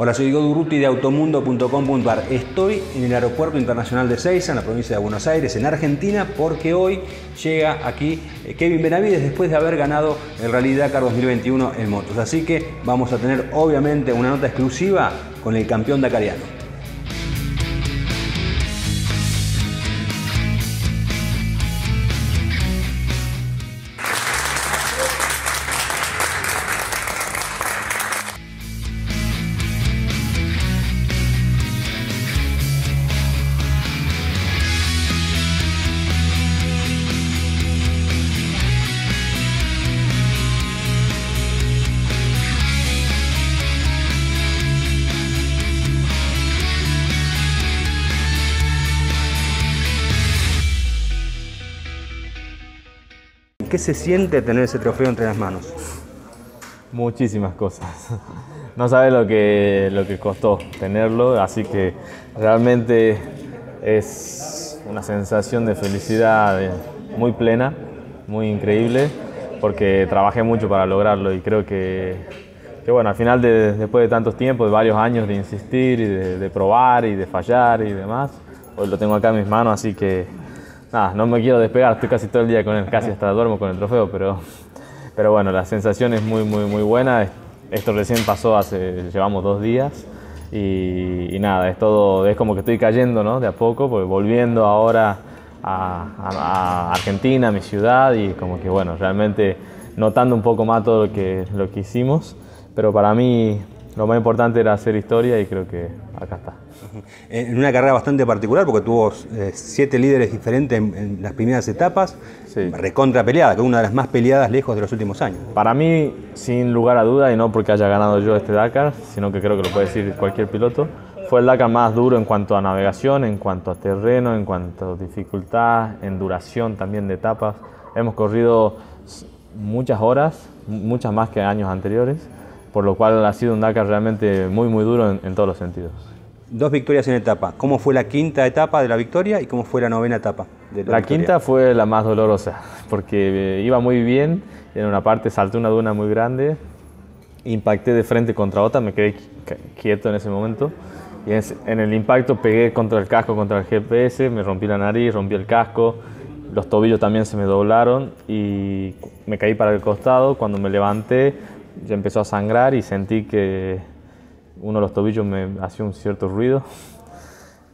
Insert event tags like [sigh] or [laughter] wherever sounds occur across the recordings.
Hola, soy Diego Durruti de automundo.com.ar. Estoy en el Aeropuerto Internacional de Seiza, en la provincia de Buenos Aires, en Argentina, porque hoy llega aquí eh, Kevin Benavides después de haber ganado el Rally Dakar 2021 en motos. Así que vamos a tener obviamente una nota exclusiva con el campeón dakariano. ¿Qué se siente tener ese trofeo entre las manos? Muchísimas cosas. No sabes lo que, lo que costó tenerlo, así que realmente es una sensación de felicidad muy plena, muy increíble, porque trabajé mucho para lograrlo y creo que, que bueno, al final después de tantos tiempos, de varios años de insistir y de, de probar y de fallar y demás, hoy lo tengo acá en mis manos, así que nada, no me quiero despegar, estoy casi todo el día con él, casi hasta duermo con el trofeo, pero, pero bueno, la sensación es muy, muy, muy buena. Esto recién pasó hace, llevamos dos días y, nada, es todo, es como que estoy cayendo, ¿no? De a poco, porque volviendo ahora a, Argentina, a mi ciudad y como que bueno, realmente notando un poco más todo lo que, lo que hicimos, pero para mí lo más importante era hacer historia y creo que acá está. [laughs] En una carrera bastante particular porque tuvo eh, siete líderes diferentes en, las primeras etapas, sí. recontra peleada, que es una de las más peleadas lejos de los últimos años. Para mí, sin lugar a duda, y no porque haya ganado yo este Dakar, sino que creo que lo puede decir cualquier piloto, fue el Dakar más duro en cuanto a navegación, en cuanto a terreno, en cuanto a dificultad, en duración también de etapas. Hemos corrido muchas horas, muchas más que años anteriores por lo cual ha sido un Dakar realmente muy muy duro en, en, todos los sentidos. Dos victorias en etapa. ¿Cómo fue la quinta etapa de la victoria y cómo fue la novena etapa? De la, la quinta fue la más dolorosa, porque iba muy bien, en una parte salté una duna muy grande, impacté de frente contra otra, me quedé quieto en ese momento, y en el impacto pegué contra el casco, contra el GPS, me rompí la nariz, rompí el casco, los tobillos también se me doblaron y me caí para el costado, cuando me levanté ya empezó a sangrar y sentí que uno de los tobillos me hacía un cierto ruido.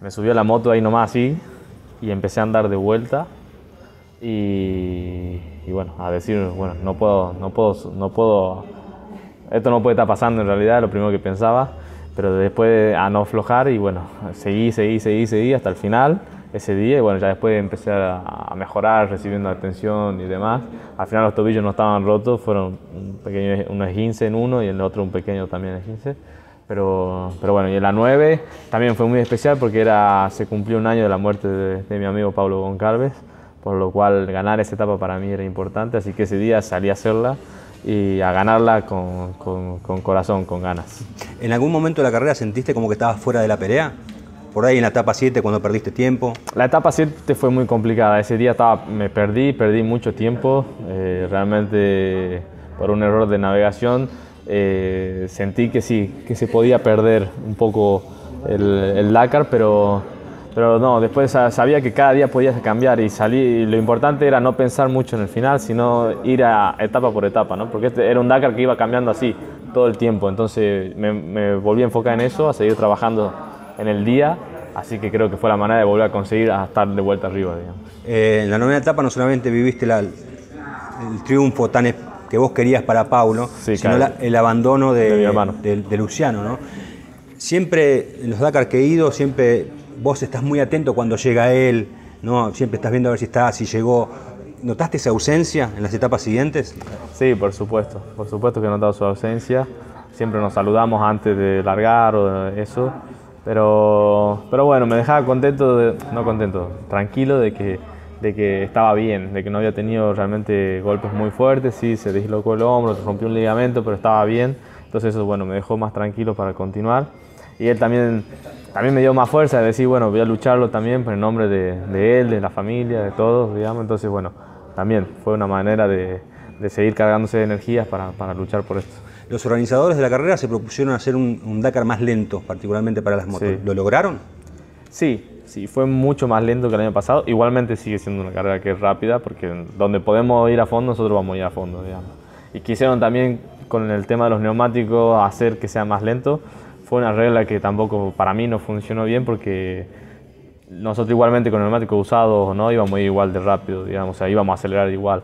Me subí a la moto ahí nomás así y empecé a andar de vuelta y, y, bueno, a decir, bueno, no puedo, no puedo, no puedo, esto no puede estar pasando en realidad, lo primero que pensaba, pero después a no aflojar y bueno, seguí, seguí, seguí, seguí hasta el final ese día y bueno, ya después empecé a, mejorar recibiendo atención y demás. Al final los tobillos no estaban rotos, fueron un pequeño, un esguince en uno y en el otro un pequeño también esguince. Pero, pero bueno, y en la 9 también fue muy especial porque era, se cumplió un año de la muerte de, de mi amigo Pablo Goncalves, por lo cual ganar esa etapa para mí era importante, así que ese día salí a hacerla y a ganarla con, con, con corazón, con ganas. ¿En algún momento de la carrera sentiste como que estabas fuera de la pelea? por ahí en la etapa 7 cuando perdiste tiempo? La etapa 7 fue muy complicada. Ese día estaba, me perdí, perdí mucho tiempo. Eh, realmente por un error de navegación eh, sentí que sí, que se podía perder un poco el, el Dakar, pero, pero no, después sabía que cada día podía cambiar y salir. lo importante era no pensar mucho en el final, sino ir a etapa por etapa, ¿no? porque este era un Dakar que iba cambiando así todo el tiempo. Entonces me, me volví a enfocar en eso, a seguir trabajando en el día, así que creo que fue la manera de volver a conseguir a estar de vuelta arriba. Eh, en la novena etapa no solamente viviste la, el triunfo tan que vos querías para Paulo, sí, sino claro. la, el abandono de, Luciano. ¿no? Siempre en los Dakar que he ido, siempre vos estás muy atento cuando llega él, ¿no? siempre estás viendo a ver si está, si llegó. ¿Notaste esa ausencia en las etapas siguientes? Sí, por supuesto, por supuesto que he notado su ausencia. Siempre nos saludamos antes de largar o de eso. Pero, pero bueno, me dejaba contento, de, no contento, tranquilo de que, de que estaba bien, de que no había tenido realmente golpes muy fuertes, sí, se dislocó el hombro, se rompió un ligamento, pero estaba bien. Entonces eso, bueno, me dejó más tranquilo para continuar. Y él también, también me dio más fuerza de decir, bueno, voy a lucharlo también por el nombre de, de él, de la familia, de todos, digamos. Entonces, bueno, también fue una manera de, de seguir cargándose de energías para, para luchar por esto. Los organizadores de la carrera se propusieron hacer un, Dakar más lento, particularmente para las motos. ¿Lo lograron? Sí, sí, fue mucho más lento que el año pasado. Igualmente sigue siendo una carrera que es rápida, porque donde podemos ir a fondo, nosotros vamos a ir a fondo, digamos. Y quisieron también, con el tema de los neumáticos, hacer que sea más lento. Fue una regla que tampoco para mí no funcionó bien, porque nosotros igualmente con neumáticos usados no íbamos igual de rápido, digamos, o sea, íbamos a acelerar igual.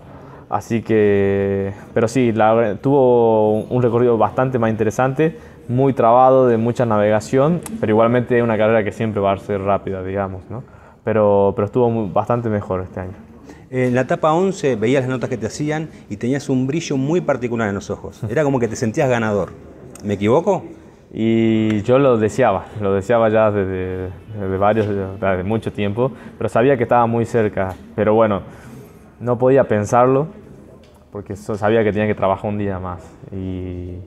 Así que, pero sí, tuvo un recorrido bastante más interesante, muy trabado, de mucha navegación, pero igualmente es una carrera que siempre va a ser rápida, digamos, ¿no? Pero, pero estuvo bastante mejor este año. En la etapa 11 veías las notas que te hacían y tenías un brillo muy particular en los ojos. Era como que te sentías ganador. ¿Me equivoco? Y yo lo deseaba, lo deseaba ya desde, varios, desde mucho tiempo, pero sabía que estaba muy cerca. Pero bueno, no podía pensarlo porque sabía que tenía que trabajar un día más y,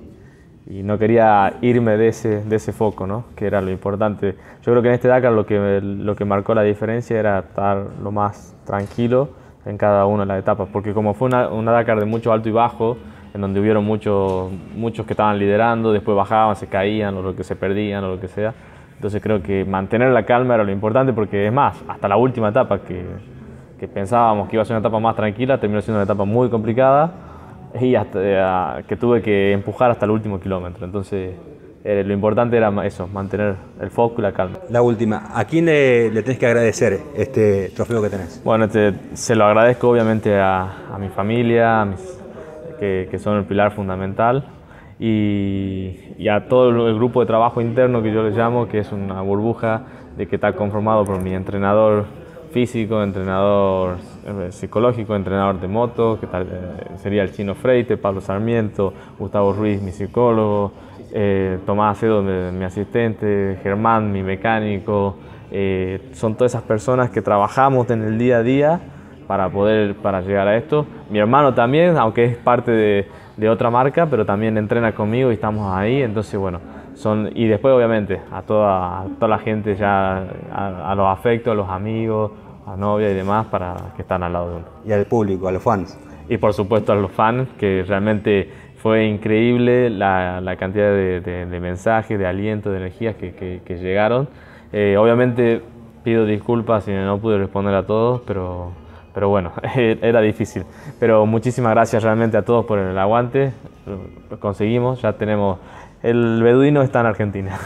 no quería irme de ese, de ese foco, ¿no? que era lo importante. Yo creo que en este Dakar lo que, lo que marcó la diferencia era estar lo más tranquilo en cada una de las etapas, porque como fue una, una Dakar de mucho alto y bajo, en donde hubieron muchos, muchos que estaban liderando, después bajaban, se caían o lo que se perdían o lo que sea. Entonces creo que mantener la calma era lo importante porque es más, hasta la última etapa que, que pensábamos que iba a ser una etapa más tranquila, terminó siendo una etapa muy complicada y hasta, eh, que tuve que empujar hasta el último kilómetro. Entonces eh, lo importante era eso, mantener el foco y la calma. La última, ¿a quién le, le tenés que agradecer este trofeo que tenés? Bueno, este, se lo agradezco obviamente a, a mi familia, a mis que, son el pilar fundamental, y, a todo el grupo de trabajo interno que yo les llamo, que es una burbuja de que está conformado por mi entrenador físico, entrenador eh, psicológico, entrenador de moto, que tal, eh, sería el Chino Freite, Pablo Sarmiento, Gustavo Ruiz, mi psicólogo, eh, Tomás Acedo, mi, asistente, Germán, mi mecánico. son todas esas personas que trabajamos en el día a día para poder para llegar a esto. Mi hermano también, aunque es parte de, de, otra marca, pero también entrena conmigo y estamos ahí. Entonces, bueno, son y después obviamente a toda, toda la gente ya, a, los afectos, a los amigos, a novia y demás para que están al lado de uno. Y al público, a los fans. Y por supuesto a los fans, que realmente fue increíble la, la cantidad de, de, mensajes, de aliento, de energías que, que, llegaron. Eh, obviamente pido disculpas si no pude responder a todos, pero pero bueno, [laughs] era difícil. Pero muchísimas gracias realmente a todos por el aguante. Conseguimos, ya tenemos. El beduino está en Argentina.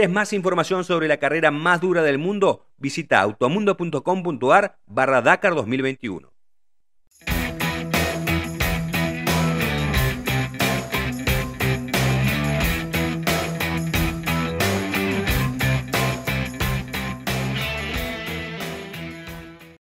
Querés más información sobre la carrera más dura del mundo, visita automundo.com.ar barra Dakar 2021.